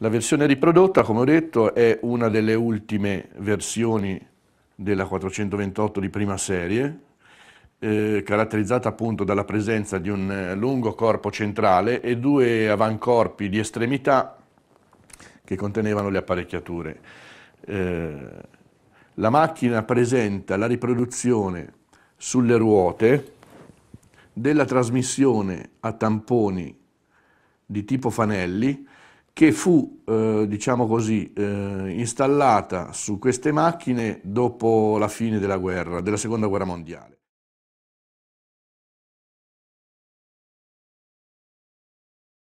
La versione riprodotta, come ho detto, è una delle ultime versioni della 428 di prima serie, eh, caratterizzata appunto dalla presenza di un eh, lungo corpo centrale e due avancorpi di estremità che contenevano le apparecchiature. Eh, la macchina presenta la riproduzione sulle ruote della trasmissione a tamponi di tipo Fanelli che fu, eh, diciamo così, eh, installata su queste macchine dopo la fine della guerra, della seconda guerra mondiale.